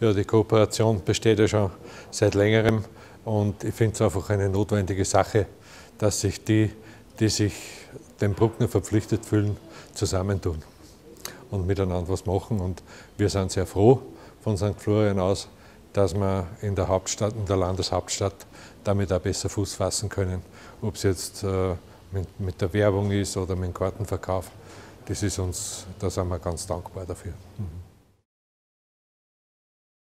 Ja, die Kooperation besteht ja schon seit längerem und ich finde es einfach eine notwendige Sache, dass sich die, die sich dem Bruckner verpflichtet fühlen, zusammentun und miteinander was machen. Und wir sind sehr froh von St. Florian aus, dass wir in der Hauptstadt, in der Landeshauptstadt damit auch besser Fuß fassen können. Ob es jetzt äh, mit, mit, der Werbung ist oder mit dem Kartenverkauf, das ist uns, da sind wir ganz dankbar dafür. Mhm.